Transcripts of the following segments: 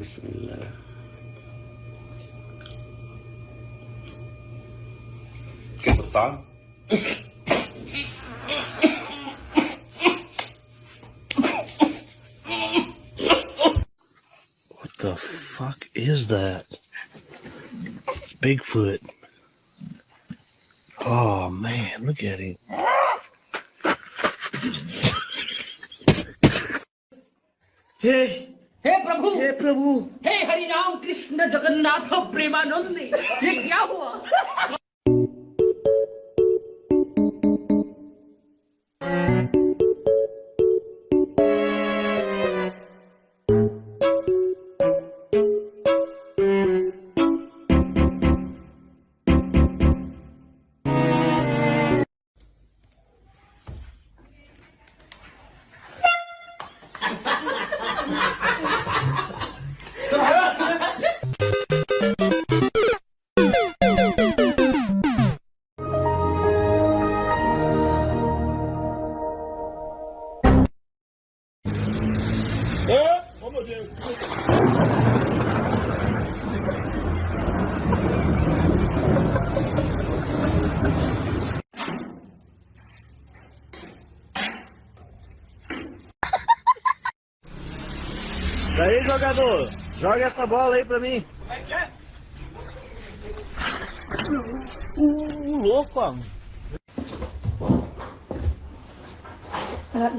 بسم الله كيف الطعام؟ What the fuck is that? It's Bigfoot. Oh man, look at him. Hey! हे प्रभु हे प्रभु हे हरिम कृष्ण जगन्नाथ प्रेमानंद ये क्या हुआ essa bola aí pra mim. Como é que é? O, louco, ó. Ah,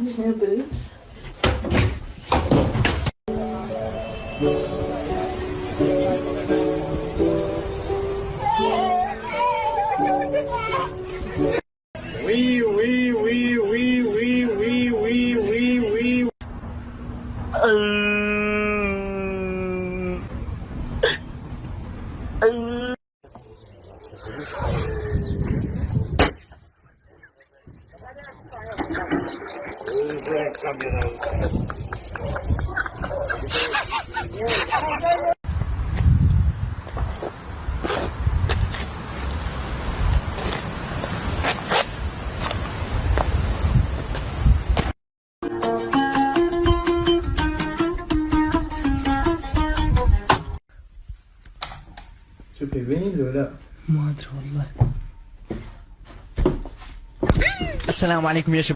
Esselamu Aleyküm Yaşı.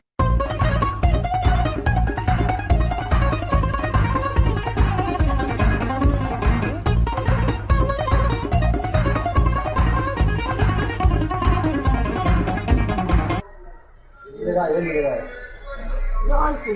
Güzel, güzel. Ne ne alkol?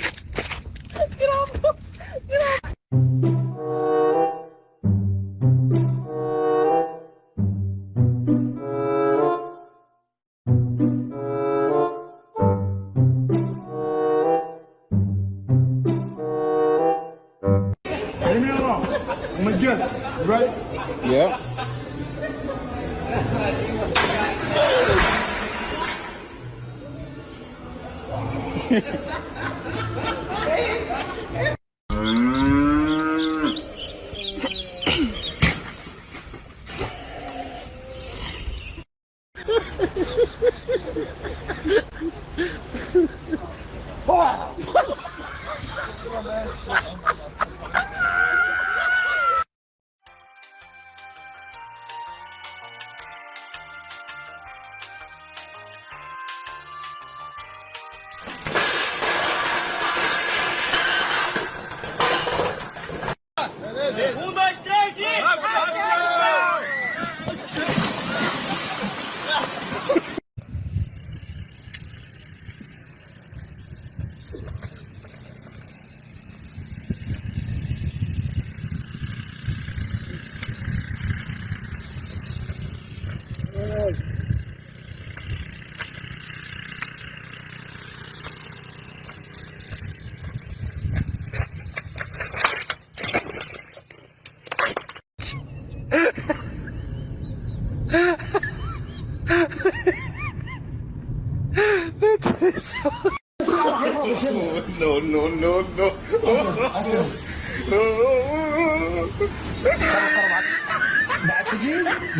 No, no, no, no. Babaji,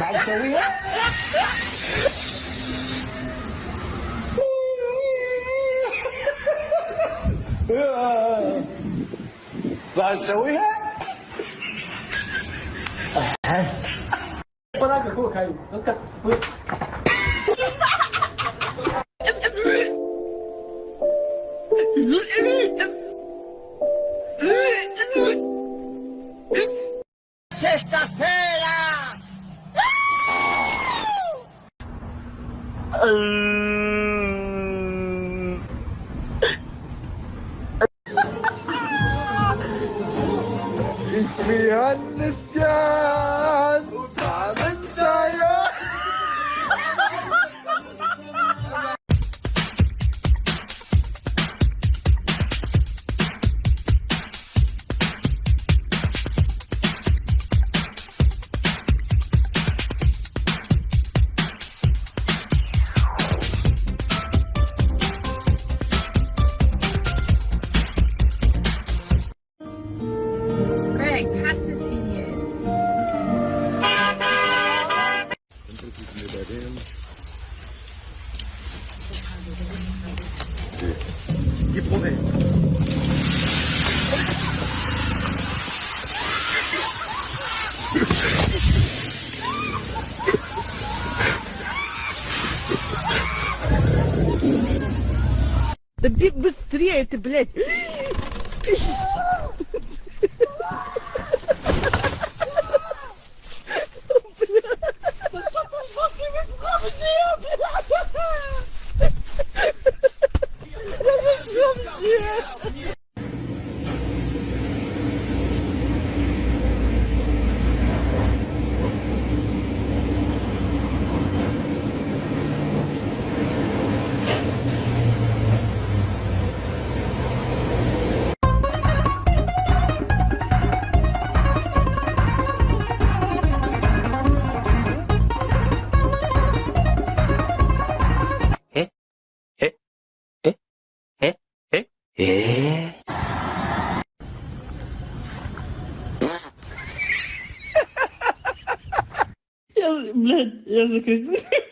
Babsawiya. Babsawiya. Vai ko kayo. Nagkas. Ei! やつく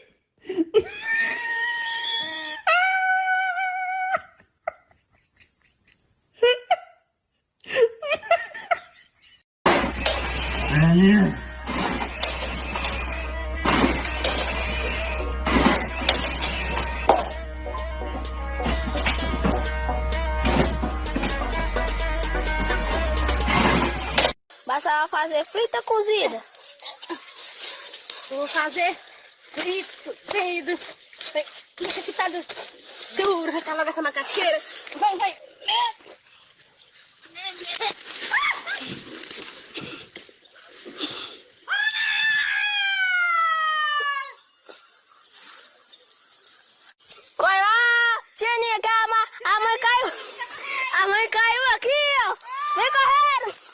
aqui, ó. Vem correndo.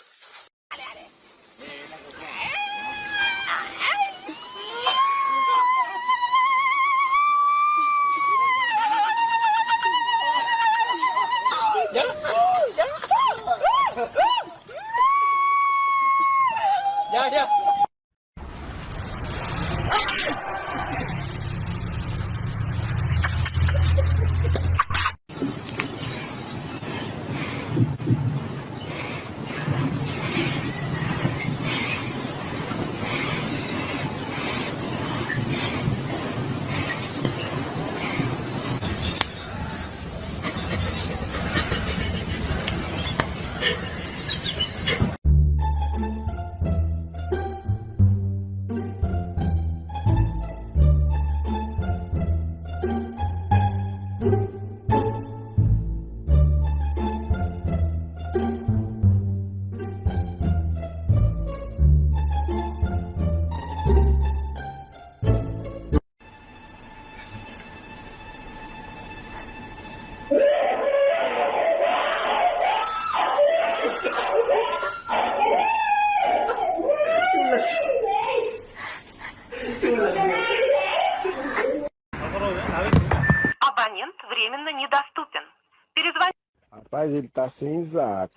ficar sem zap.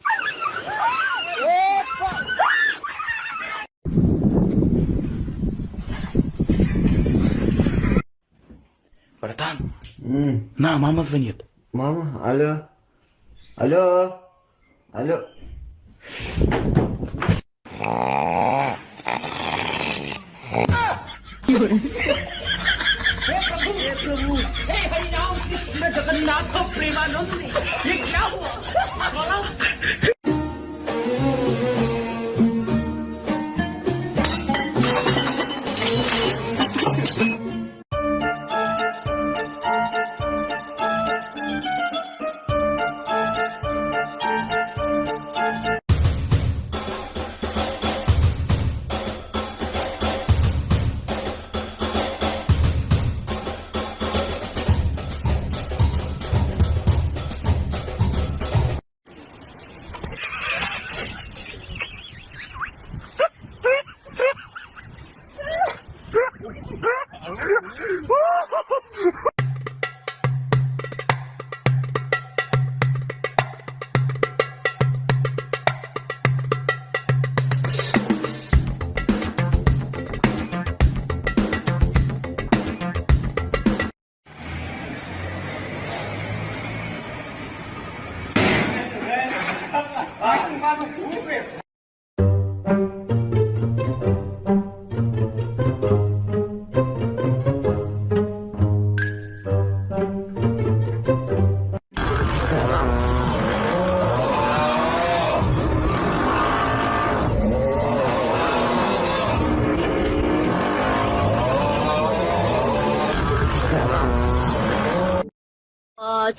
Братан, М, на, мама звонит. Мама, алло. Алло. Алло. Jagannath Premanand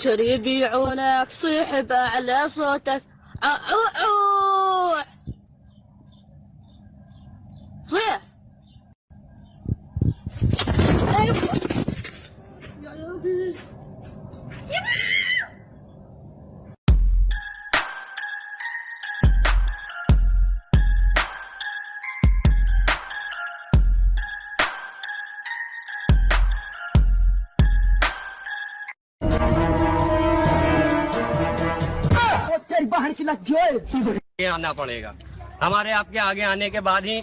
باكر يبيعونك صيح بأعلى صوتك عو عو आना पड़ेगा हमारे आपके आगे आने के बाद ही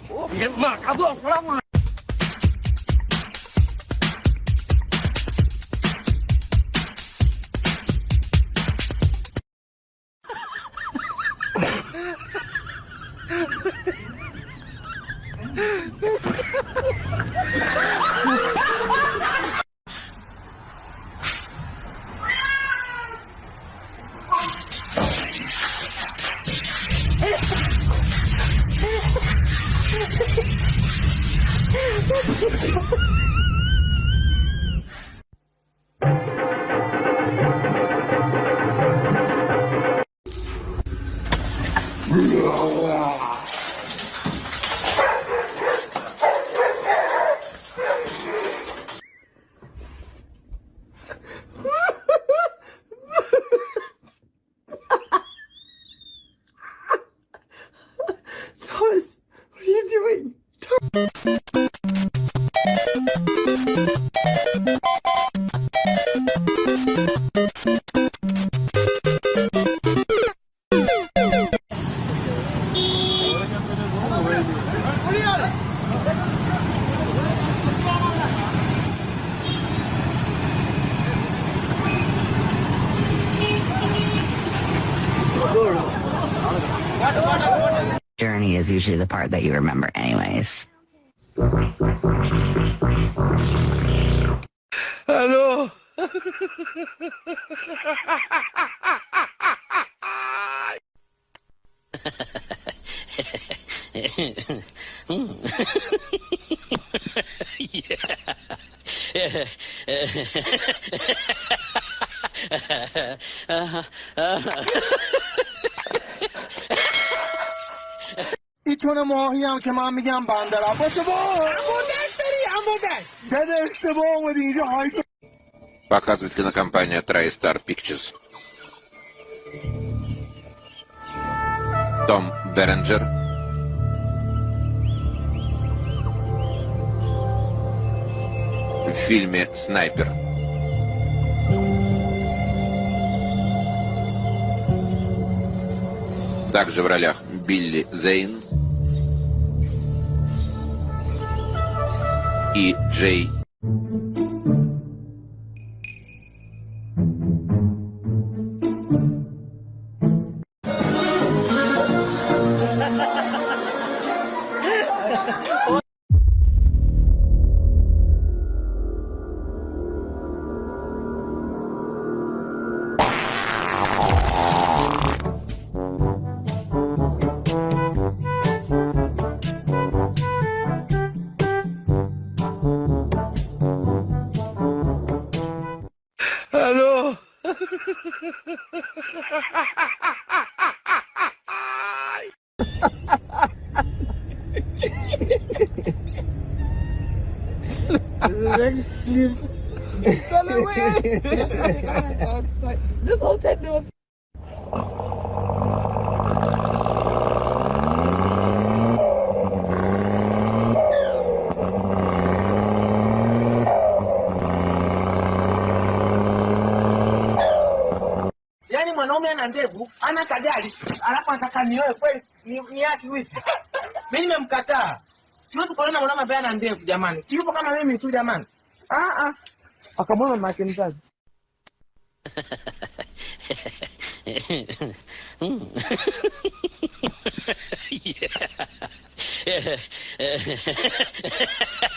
usually the part that you remember, anyways. Hello. Hmm. yeah. uh-huh. Uh-huh. ایتون ماهی هم که من میگم بندر عباس با امودش داری امودش بده اشتباه اومدی اینجا های Показывает кинокомпания TriStar Pictures. Том Беренджер. В фильме «Снайпер». Также в ролях Билли Зейн, E. J. next clip. Go away. ni wewe kweli, ni yake wifi. Mimi nimemkataa. Siwezi kuona mwanamke ambaye ana ndevu jamani. Si yupo kama mimi tu jamani. Ah ah. Akamwona mama yake mzazi.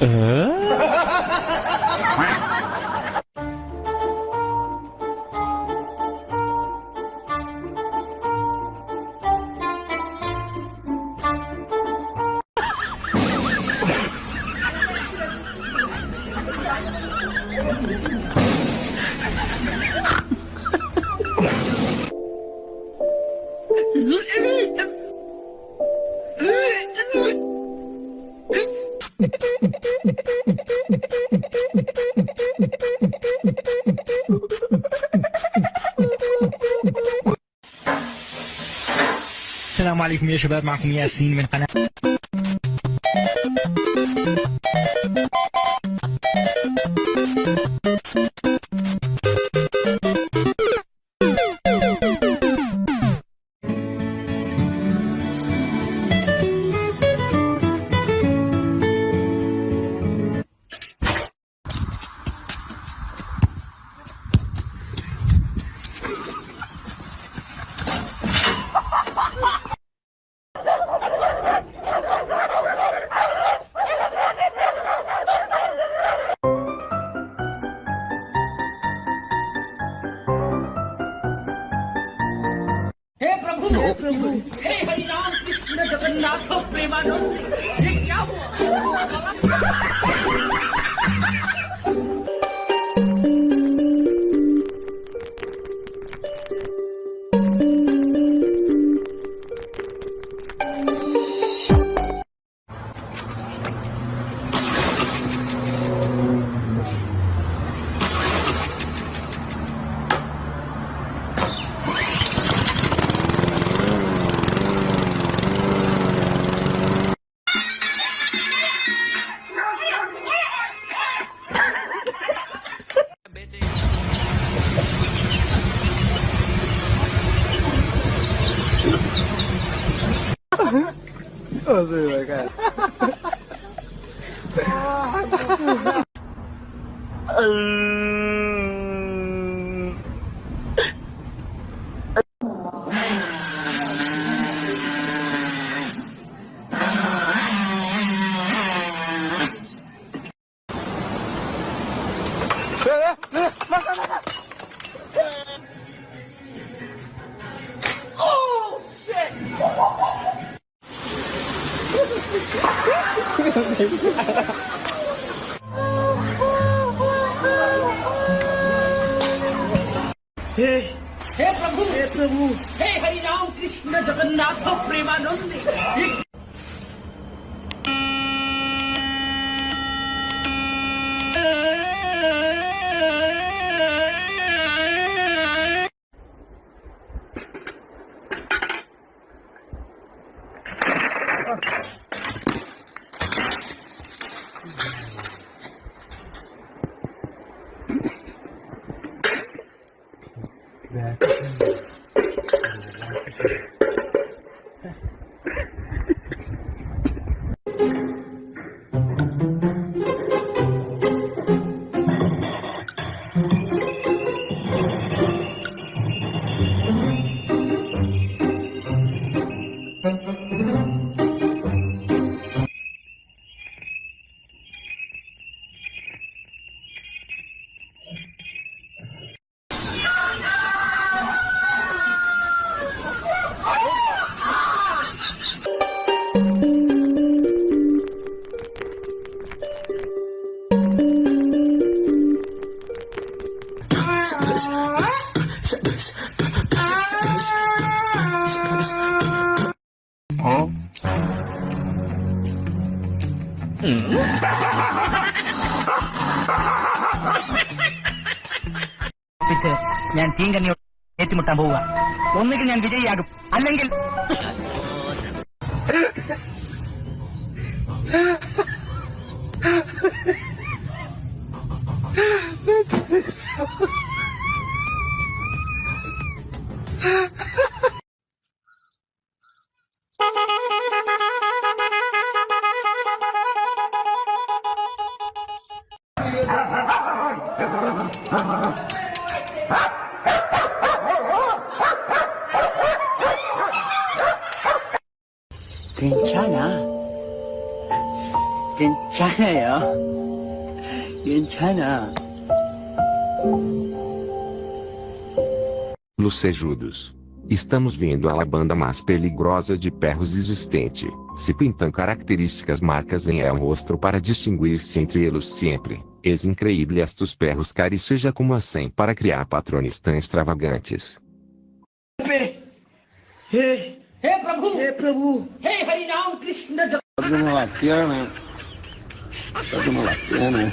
嗯。عليكم يا شباب معكم ياسين من قناة 来来来，马上马上。Oh shit！हे हे प्रभु हे प्रभु हे हरिराम कृष्ण जगन्नाथ प्रेमानंद ഞാൻ തീങ്കണ്ണിയോട് ഏറ്റുമുട്ടാൻ പോവുക ഒന്നുകിൽ ഞാൻ വിജയിയാകും അല്ലെങ്കിൽ Sana. Lucejudos. Estamos vendo a labanda mais peligrosa de perros existente. Se pintam características marcas em el rosto para distinguir-se entre eles sempre. Es increíble estos perros caris seja como assim para criar patrones tão extravagantes. Hey, hey, Prabhu. Hey, Prabhu. Hey, Harinam Krishna. Sabi mo lang. Yan